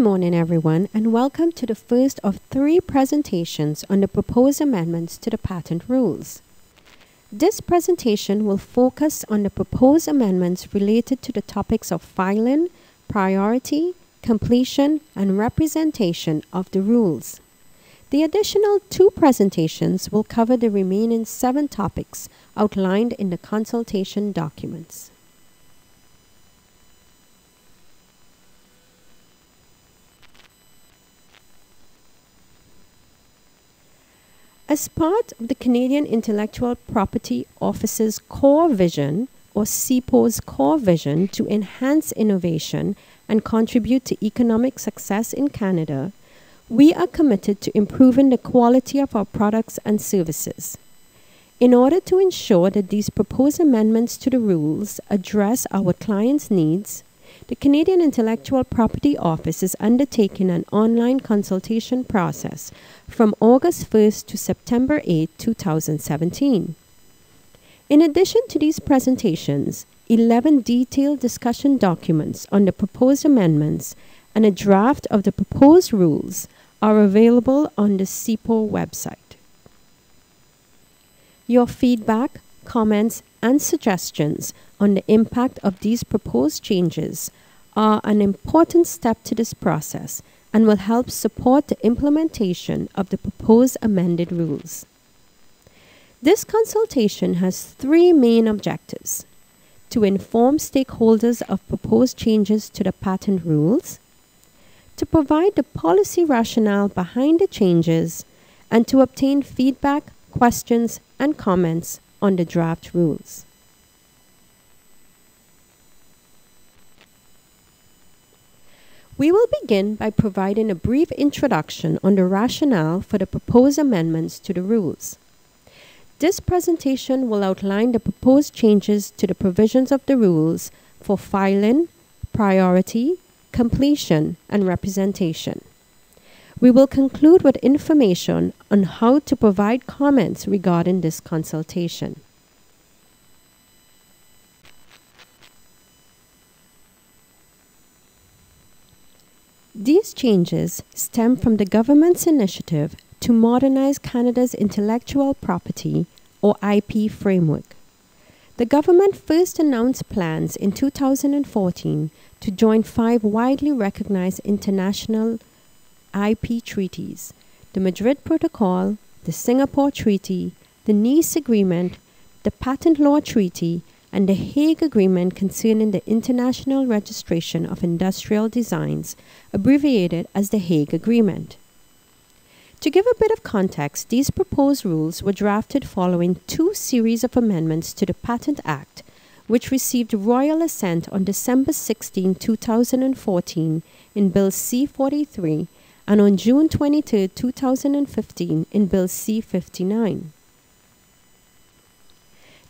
morning, everyone, and welcome to the first of three presentations on the proposed amendments to the patent rules. This presentation will focus on the proposed amendments related to the topics of filing, priority, completion, and representation of the rules. The additional two presentations will cover the remaining seven topics outlined in the consultation documents. As part of the Canadian Intellectual Property Office's core vision, or CIPO's core vision, to enhance innovation and contribute to economic success in Canada, we are committed to improving the quality of our products and services. In order to ensure that these proposed amendments to the rules address our clients' needs, the Canadian Intellectual Property Office is undertaking an online consultation process from August 1st to September 8, 2017. In addition to these presentations, 11 detailed discussion documents on the proposed amendments and a draft of the proposed rules are available on the CIPO website. Your feedback, comments, and suggestions on the impact of these proposed changes are an important step to this process and will help support the implementation of the proposed amended rules. This consultation has three main objectives to inform stakeholders of proposed changes to the patent rules, to provide the policy rationale behind the changes, and to obtain feedback, questions, and comments on the draft rules. We will begin by providing a brief introduction on the rationale for the proposed amendments to the rules. This presentation will outline the proposed changes to the provisions of the rules for filing, priority, completion, and representation. We will conclude with information on how to provide comments regarding this consultation. These changes stem from the government's initiative to modernize Canada's intellectual property or IP framework. The government first announced plans in 2014 to join five widely recognized international IP treaties the Madrid Protocol, the Singapore Treaty, the Nice Agreement, the Patent Law Treaty, and the Hague Agreement concerning the international registration of industrial designs, abbreviated as the Hague Agreement. To give a bit of context, these proposed rules were drafted following two series of amendments to the Patent Act, which received royal assent on December 16, 2014, in Bill C 43 and on June 23, 2015, in Bill C 59.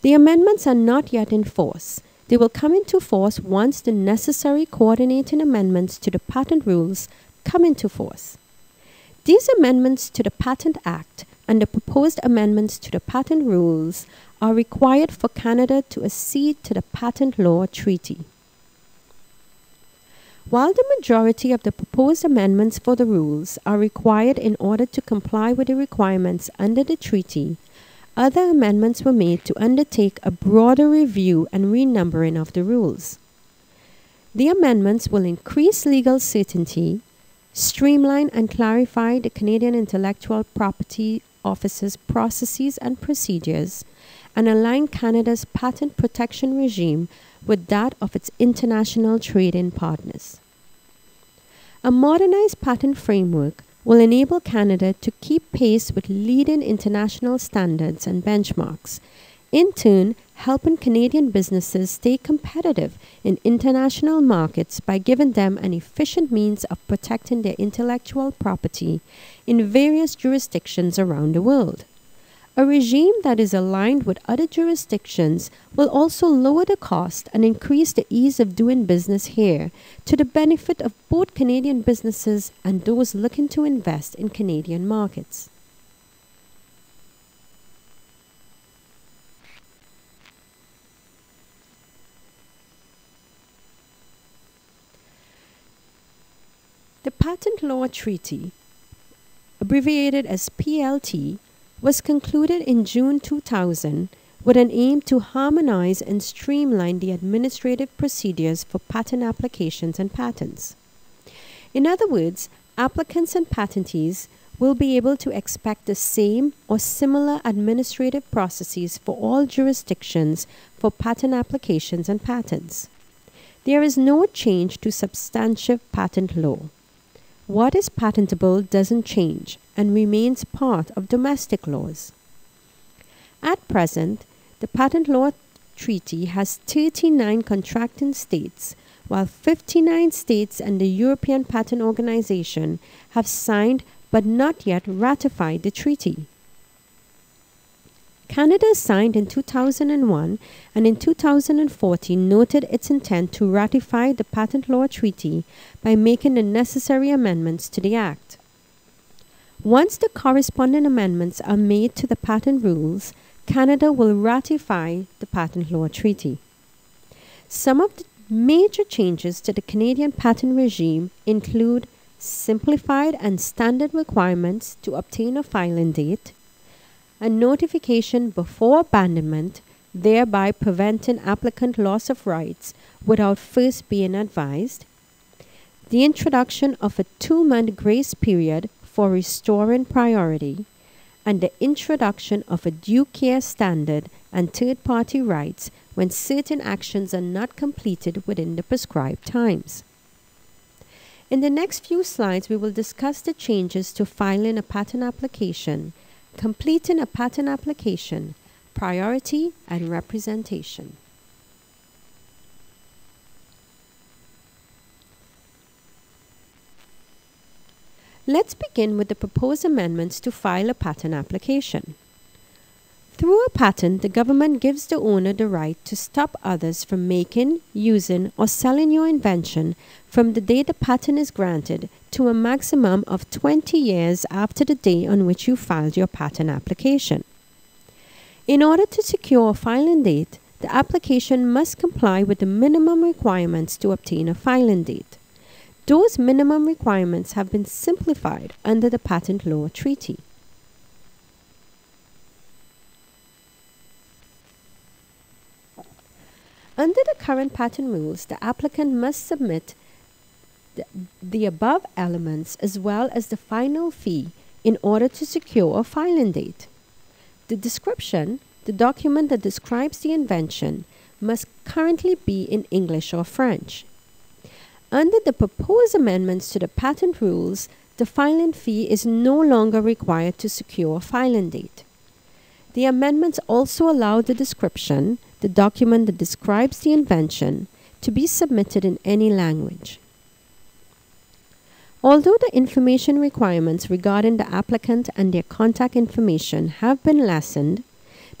The amendments are not yet in force. They will come into force once the necessary coordinating amendments to the patent rules come into force. These amendments to the Patent Act and the proposed amendments to the patent rules are required for Canada to accede to the Patent Law Treaty. While the majority of the proposed amendments for the rules are required in order to comply with the requirements under the treaty, other amendments were made to undertake a broader review and renumbering of the rules. The amendments will increase legal certainty, streamline and clarify the Canadian Intellectual Property Office's processes and procedures, and align Canada's patent protection regime with that of its international trading partners. A modernized patent framework will enable Canada to keep pace with leading international standards and benchmarks, in turn, helping Canadian businesses stay competitive in international markets by giving them an efficient means of protecting their intellectual property in various jurisdictions around the world. A regime that is aligned with other jurisdictions will also lower the cost and increase the ease of doing business here to the benefit of both Canadian businesses and those looking to invest in Canadian markets. The Patent Law Treaty, abbreviated as PLT, was concluded in June 2000 with an aim to harmonize and streamline the administrative procedures for patent applications and patents. In other words, applicants and patentees will be able to expect the same or similar administrative processes for all jurisdictions for patent applications and patents. There is no change to substantive patent law. What is patentable doesn't change and remains part of domestic laws. At present, the Patent Law Treaty has 39 contracting states, while 59 states and the European Patent Organization have signed but not yet ratified the treaty. Canada signed in 2001 and in 2014 noted its intent to ratify the Patent Law Treaty by making the necessary amendments to the Act. Once the corresponding amendments are made to the patent rules, Canada will ratify the Patent Law Treaty. Some of the major changes to the Canadian patent regime include simplified and standard requirements to obtain a filing date, a notification before abandonment, thereby preventing applicant loss of rights without first being advised, the introduction of a two month grace period for restoring priority, and the introduction of a due care standard and third party rights when certain actions are not completed within the prescribed times. In the next few slides, we will discuss the changes to filing a patent application, completing a patent application, priority, and representation. Let's begin with the proposed amendments to file a patent application. Through a patent, the government gives the owner the right to stop others from making, using, or selling your invention from the day the patent is granted to a maximum of 20 years after the day on which you filed your patent application. In order to secure a filing date, the application must comply with the minimum requirements to obtain a filing date. Those minimum requirements have been simplified under the Patent Law Treaty. Under the current patent rules, the applicant must submit the, the, above elements as well as the final fee in order to secure a filing date. The description, the document that describes the invention, must currently be in English or French. Under the proposed amendments to the patent rules, the filing fee is no longer required to secure a filing date. The amendments also allow the description, the document that describes the invention, to be submitted in any language. Although the information requirements regarding the applicant and their contact information have been lessened,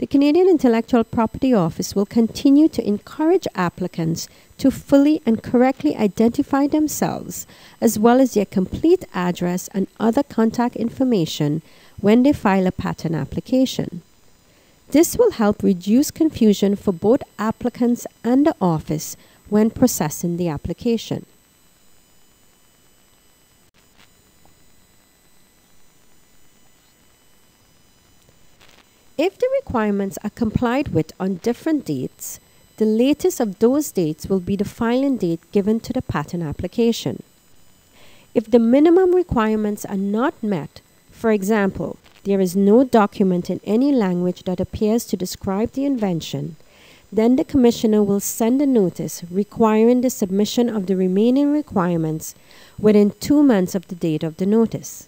the Canadian Intellectual Property Office will continue to encourage applicants to fully and correctly identify themselves, as well as their complete address and other contact information when they file a patent application. This will help reduce confusion for both applicants and the office when processing the application. If the requirements are complied with on different dates, the latest of those dates will be the filing date given to the patent application. If the minimum requirements are not met, for example, there is no document in any language that appears to describe the invention, then the Commissioner will send a notice requiring the submission of the remaining requirements within two months of the date of the notice.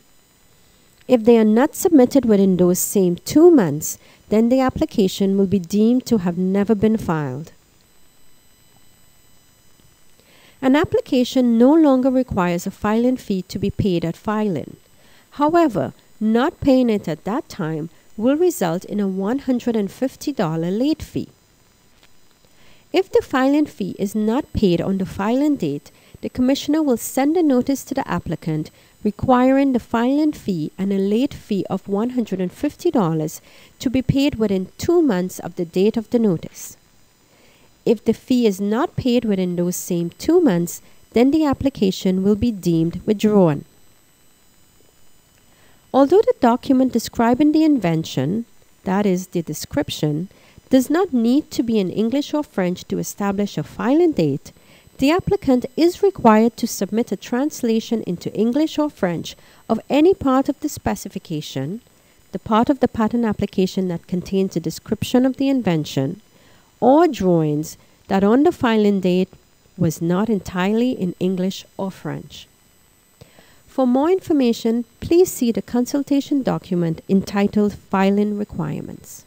If they are not submitted within those same two months, then the application will be deemed to have never been filed. An application no longer requires a filing fee to be paid at filing. However, not paying it at that time will result in a $150 late fee. If the filing fee is not paid on the filing date, the Commissioner will send a notice to the applicant requiring the filing fee and a late fee of $150 to be paid within two months of the date of the notice. If the fee is not paid within those same two months, then the application will be deemed withdrawn. Although the document describing the invention, that is, the description, does not need to be in English or French to establish a filing date, the applicant is required to submit a translation into English or French of any part of the specification, the part of the patent application that contains a description of the invention, or drawings that on the filing date was not entirely in English or French. For more information, please see the consultation document entitled Filing Requirements.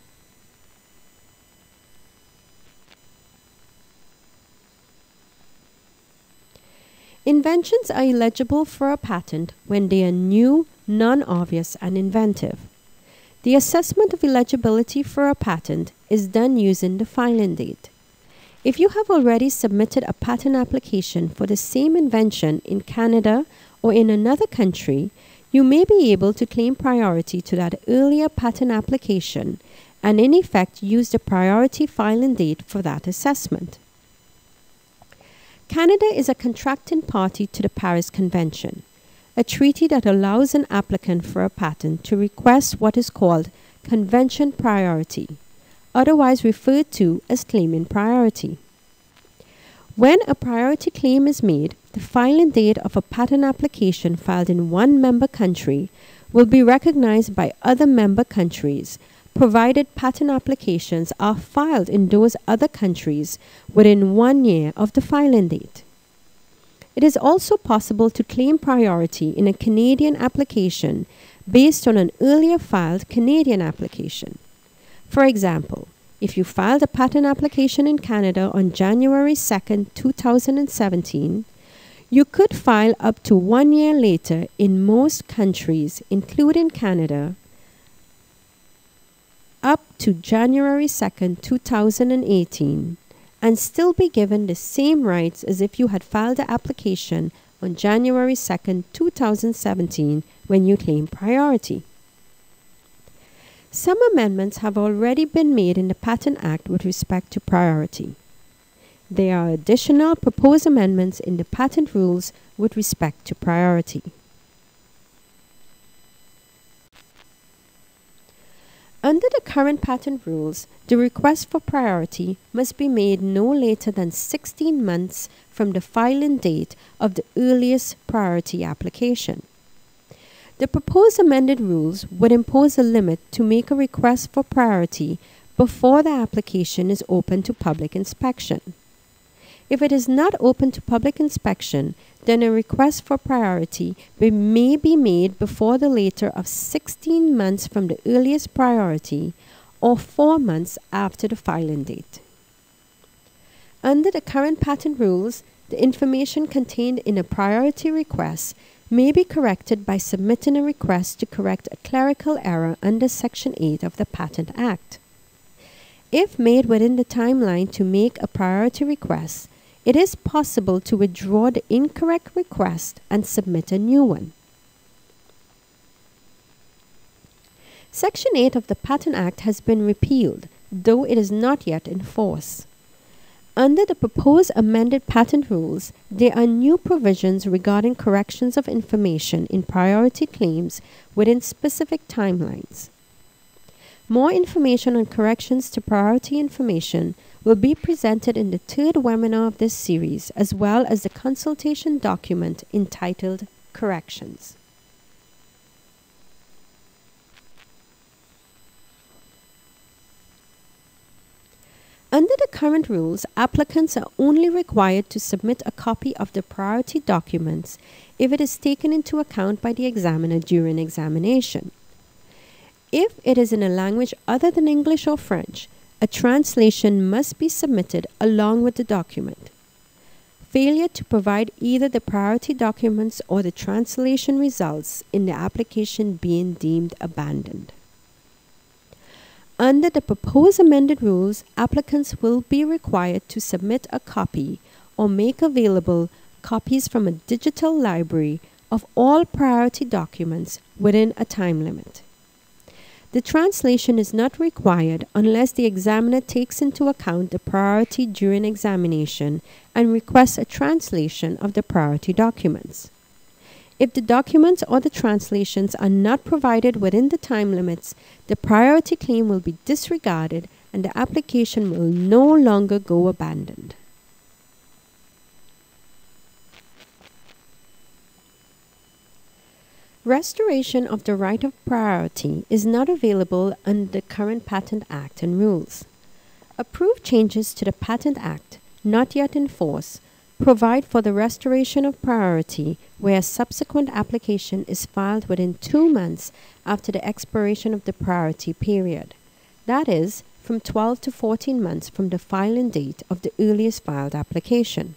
Inventions are eligible for a patent when they are new, non-obvious, and inventive. The assessment of eligibility for a patent is done using the filing date. If you have already submitted a patent application for the same invention in Canada or in another country, you may be able to claim priority to that earlier patent application and in effect use the priority filing date for that assessment. Canada is a contracting party to the Paris Convention, a treaty that allows an applicant for a patent to request what is called convention priority, otherwise referred to as claiming priority. When a priority claim is made, the filing date of a patent application filed in one member country will be recognized by other member countries, provided patent applications are filed in those other countries within one year of the filing date. It is also possible to claim priority in a Canadian application based on an earlier filed Canadian application. For example, if you filed a patent application in Canada on January 2, 2017, you could file up to one year later in most countries, including Canada, up to January 2nd, 2018, and still be given the same rights as if you had filed the application on January 2nd, 2017, when you claim priority. Some amendments have already been made in the Patent Act with respect to priority. There are additional proposed amendments in the patent rules with respect to priority. Under the current patent rules, the request for priority must be made no later than 16 months from the filing date of the earliest priority application. The proposed amended rules would impose a limit to make a request for priority before the application is open to public inspection. If it is not open to public inspection, then a request for priority may be made before the later of 16 months from the earliest priority or 4 months after the filing date. Under the current patent rules, the information contained in a priority request may be corrected by submitting a request to correct a clerical error under Section 8 of the Patent Act. If made within the timeline to make a priority request, it is possible to withdraw the incorrect request and submit a new one. Section 8 of the Patent Act has been repealed, though it is not yet in force. Under the proposed amended patent rules, there are new provisions regarding corrections of information in priority claims within specific timelines. More information on corrections to priority information will be presented in the third webinar of this series, as well as the consultation document entitled Corrections. Under the current rules, applicants are only required to submit a copy of the priority documents if it is taken into account by the examiner during examination. If it is in a language other than English or French, a translation must be submitted along with the document. Failure to provide either the priority documents or the translation results in the application being deemed abandoned. Under the proposed amended rules, applicants will be required to submit a copy or make available copies from a digital library of all priority documents within a time limit. The translation is not required unless the examiner takes into account the priority during examination and requests a translation of the priority documents. If the documents or the translations are not provided within the time limits, the priority claim will be disregarded and the application will no longer go abandoned. Restoration of the right of priority is not available under the current Patent Act and rules. Approved changes to the Patent Act, not yet in force, provide for the restoration of priority where a subsequent application is filed within two months after the expiration of the priority period. That is, from 12 to 14 months from the filing date of the earliest filed application.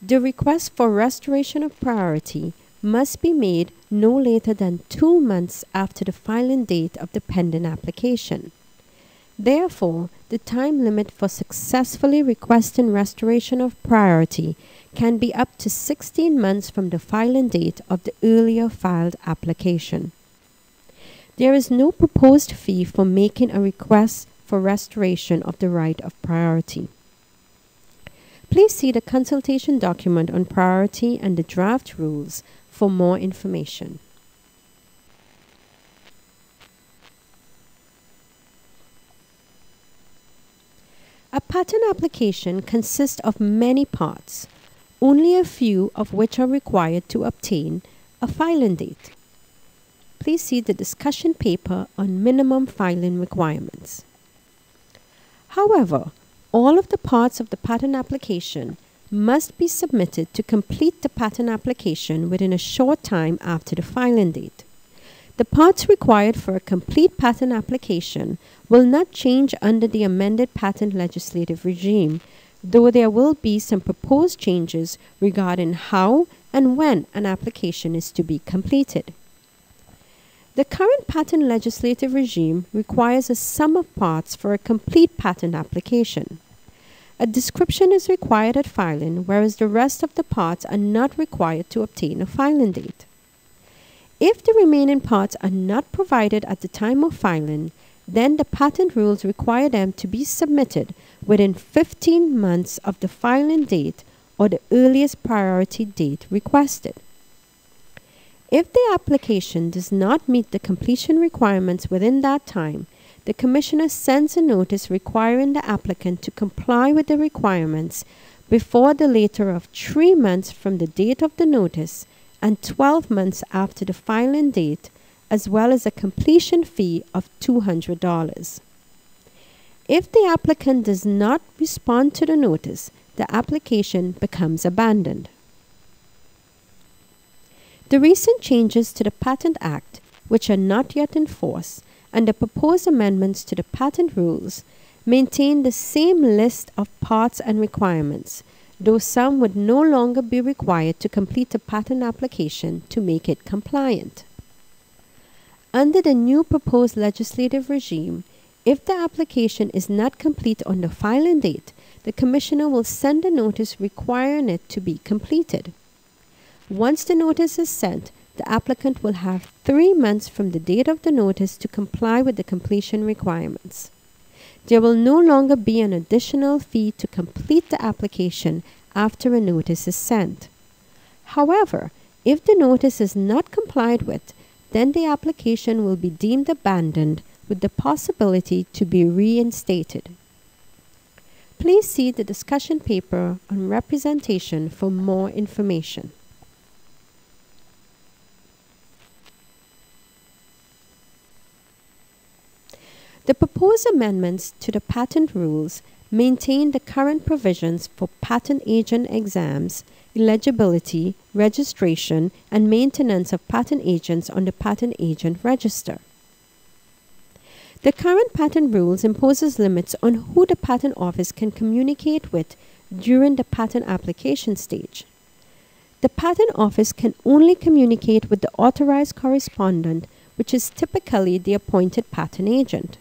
The request for restoration of priority must be made no later than two months after the filing date of the pending application. Therefore, the time limit for successfully requesting restoration of priority can be up to 16 months from the filing date of the earlier filed application. There is no proposed fee for making a request for restoration of the right of priority. Please see the consultation document on priority and the draft rules for more information. A patent application consists of many parts, only a few of which are required to obtain a filing date. Please see the discussion paper on minimum filing requirements. However, all of the parts of the patent application must be submitted to complete the patent application within a short time after the filing date. The parts required for a complete patent application will not change under the amended patent legislative regime, though there will be some proposed changes regarding how and when an application is to be completed. The current patent legislative regime requires a sum of parts for a complete patent application. A description is required at filing, whereas the rest of the parts are not required to obtain a filing date. If the remaining parts are not provided at the time of filing, then the patent rules require them to be submitted within 15 months of the filing date or the earliest priority date requested. If the application does not meet the completion requirements within that time, the Commissioner sends a notice requiring the applicant to comply with the requirements before the later of three months from the date of the notice and 12 months after the filing date, as well as a completion fee of $200. If the applicant does not respond to the notice, the application becomes abandoned. The recent changes to the Patent Act, which are not yet in force, and the proposed amendments to the patent rules maintain the same list of parts and requirements, though some would no longer be required to complete a patent application to make it compliant. Under the new proposed legislative regime, if the application is not complete on the filing date, the Commissioner will send a notice requiring it to be completed. Once the notice is sent, the applicant will have three months from the date of the notice to comply with the completion requirements. There will no longer be an additional fee to complete the application after a notice is sent. However, if the notice is not complied with, then the application will be deemed abandoned with the possibility to be reinstated. Please see the discussion paper on representation for more information. The proposed amendments to the patent rules maintain the current provisions for patent agent exams, eligibility, registration, and maintenance of patent agents on the patent agent register. The current patent rules imposes limits on who the patent office can communicate with during the patent application stage. The patent office can only communicate with the authorized correspondent, which is typically the appointed patent agent.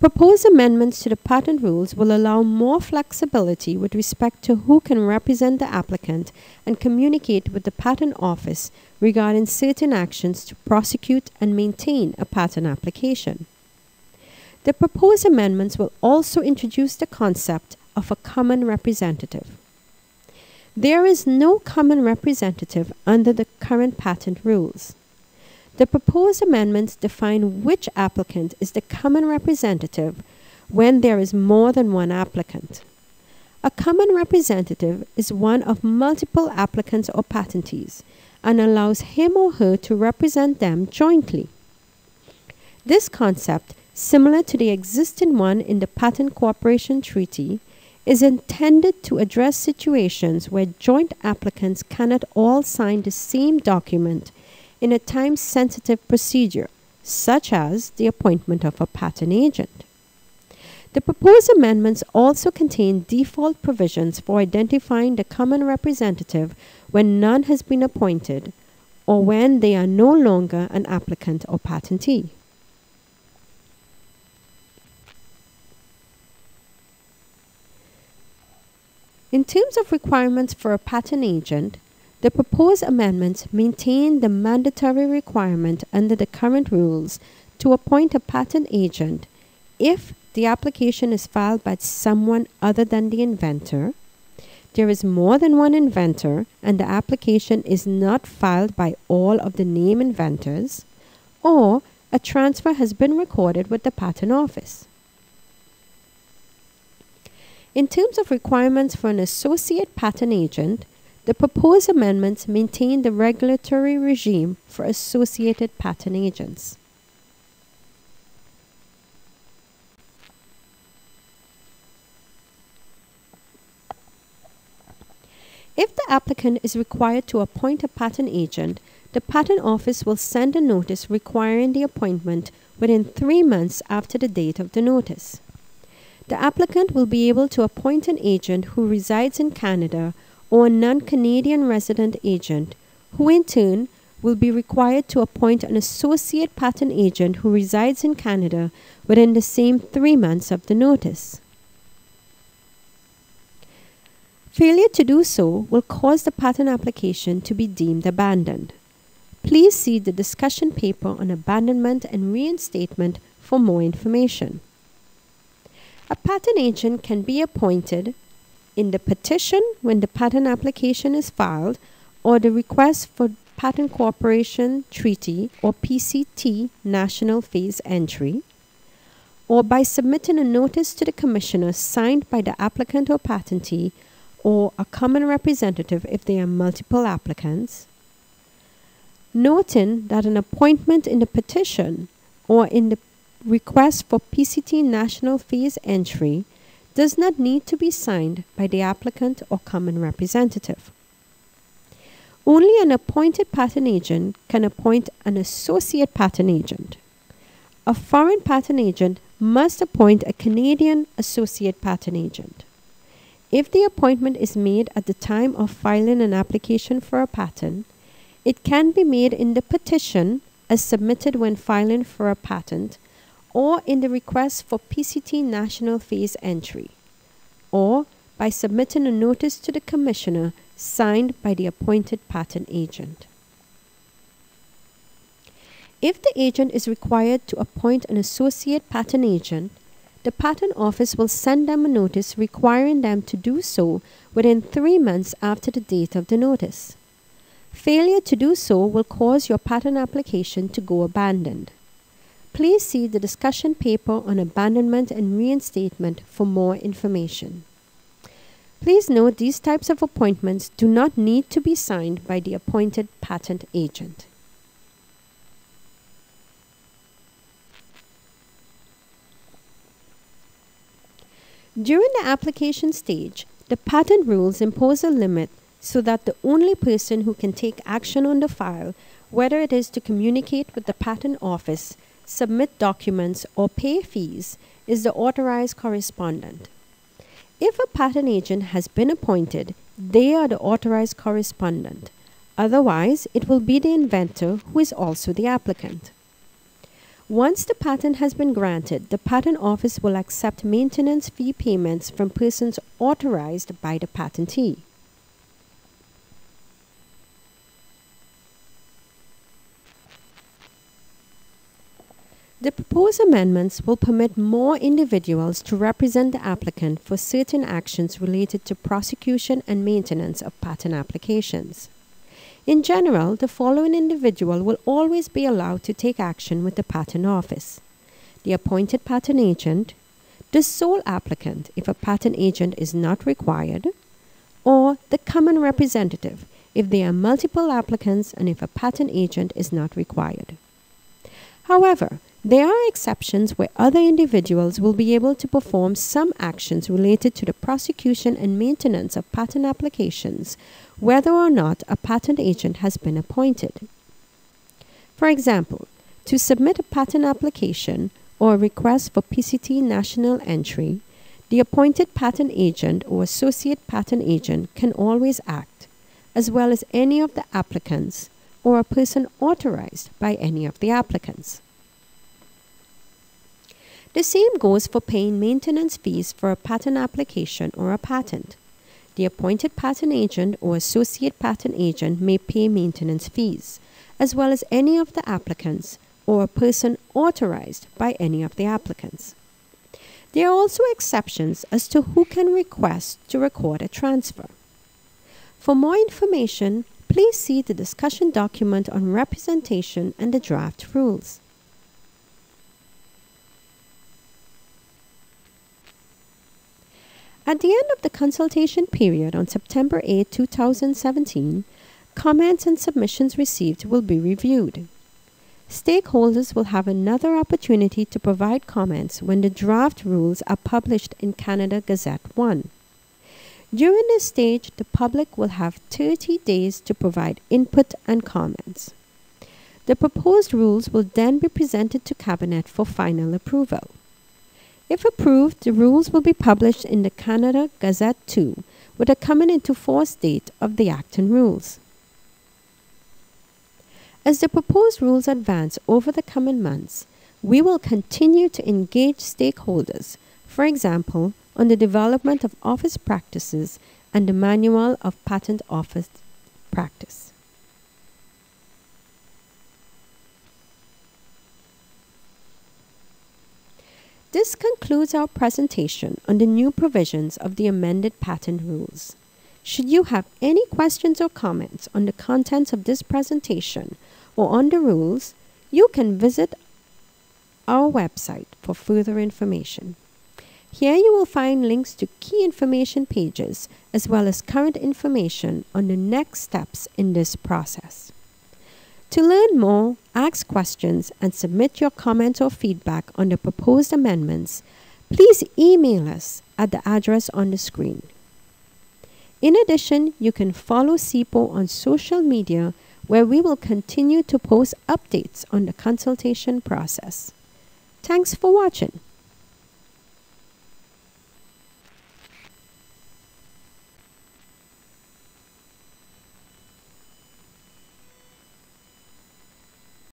Proposed amendments to the patent rules will allow more flexibility with respect to who can represent the applicant and communicate with the Patent Office regarding certain actions to prosecute and maintain a patent application. The proposed amendments will also introduce the concept of a common representative. There is no common representative under the current patent rules. The proposed amendments define which applicant is the common representative when there is more than one applicant. A common representative is one of multiple applicants or patentees and allows him or her to represent them jointly. This concept, similar to the existing one in the Patent Cooperation Treaty, is intended to address situations where joint applicants cannot all sign the same document in a time sensitive procedure, such as the appointment of a patent agent. The proposed amendments also contain default provisions for identifying the common representative when none has been appointed or when they are no longer an applicant or patentee. In terms of requirements for a patent agent, the proposed amendments maintain the mandatory requirement under the current rules to appoint a patent agent if the application is filed by someone other than the inventor, there is more than one inventor, and the application is not filed by all of the named inventors, or a transfer has been recorded with the Patent Office. In terms of requirements for an associate patent agent, the proposed amendments maintain the regulatory regime for associated patent agents. If the applicant is required to appoint a patent agent, the Patent Office will send a notice requiring the appointment within three months after the date of the notice. The applicant will be able to appoint an agent who resides in Canada or a non Canadian resident agent, who in turn will be required to appoint an associate patent agent who resides in Canada within the same three months of the notice. Failure to do so will cause the patent application to be deemed abandoned. Please see the discussion paper on abandonment and reinstatement for more information. A patent agent can be appointed in the petition when the patent application is filed or the request for Patent Cooperation Treaty or PCT national phase entry, or by submitting a notice to the Commissioner signed by the applicant or patentee or a common representative if there are multiple applicants, noting that an appointment in the petition or in the request for PCT national phase entry does not need to be signed by the applicant or common representative. Only an appointed patent agent can appoint an associate patent agent. A foreign patent agent must appoint a Canadian associate patent agent. If the appointment is made at the time of filing an application for a patent, it can be made in the petition as submitted when filing for a patent or in the request for PCT national phase entry, or by submitting a notice to the Commissioner signed by the appointed patent agent. If the agent is required to appoint an associate patent agent, the Patent Office will send them a notice requiring them to do so within three months after the date of the notice. Failure to do so will cause your patent application to go abandoned. Please see the discussion paper on abandonment and reinstatement for more information. Please note these types of appointments do not need to be signed by the appointed patent agent. During the application stage, the patent rules impose a limit so that the only person who can take action on the file, whether it is to communicate with the patent office, submit documents, or pay fees is the authorized correspondent. If a patent agent has been appointed, they are the authorized correspondent. Otherwise, it will be the inventor who is also the applicant. Once the patent has been granted, the Patent Office will accept maintenance fee payments from persons authorized by the patentee. The proposed amendments will permit more individuals to represent the applicant for certain actions related to prosecution and maintenance of patent applications. In general, the following individual will always be allowed to take action with the Patent Office the appointed patent agent, the sole applicant if a patent agent is not required, or the common representative if there are multiple applicants and if a patent agent is not required. However, there are exceptions where other individuals will be able to perform some actions related to the prosecution and maintenance of patent applications, whether or not a patent agent has been appointed. For example, to submit a patent application or a request for PCT national entry, the appointed patent agent or associate patent agent can always act, as well as any of the applicants or a person authorized by any of the applicants. The same goes for paying maintenance fees for a patent application or a patent. The appointed patent agent or associate patent agent may pay maintenance fees, as well as any of the applicants or a person authorized by any of the applicants. There are also exceptions as to who can request to record a transfer. For more information, please see the discussion document on representation and the draft rules. At the end of the consultation period on September 8, 2017, comments and submissions received will be reviewed. Stakeholders will have another opportunity to provide comments when the draft rules are published in Canada Gazette 1. During this stage, the public will have 30 days to provide input and comments. The proposed rules will then be presented to Cabinet for final approval. If approved, the rules will be published in the Canada Gazette 2 with a coming into force date of the Act and Rules. As the proposed rules advance over the coming months, we will continue to engage stakeholders, for example, on the development of office practices and the Manual of Patent Office Practice. This concludes our presentation on the new provisions of the amended patent rules. Should you have any questions or comments on the contents of this presentation or on the rules, you can visit our website for further information. Here you will find links to key information pages as well as current information on the next steps in this process. To learn more, ask questions, and submit your comments or feedback on the proposed amendments, please email us at the address on the screen. In addition, you can follow CIPO on social media where we will continue to post updates on the consultation process. Thanks for watching.